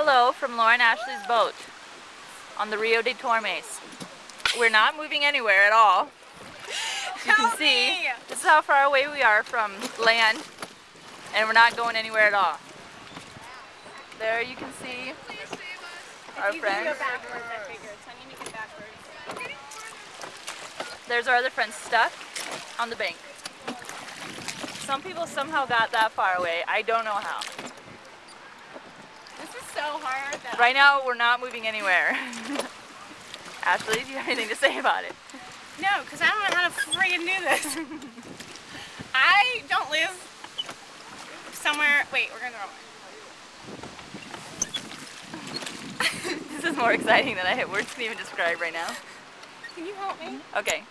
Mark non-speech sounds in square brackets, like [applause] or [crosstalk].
Hello from Laura and Ashley's boat on the Rio de Tormes. We're not moving anywhere at all. As you can see, me! this is how far away we are from land and we're not going anywhere at all. There you can see our friends. can go backwards, I figured. So I need to go backwards. There's our other friends stuck on the bank. Some people somehow got that far away. I don't know how. This is so hard. That Right now, we're not moving anywhere. [laughs] Ashley, do you have anything to say about it? No, because I don't know how to freaking do this. [laughs] I don't live somewhere. Wait, we're going the wrong way. This is more exciting than I have words can even describe right now. Can you help me? Okay.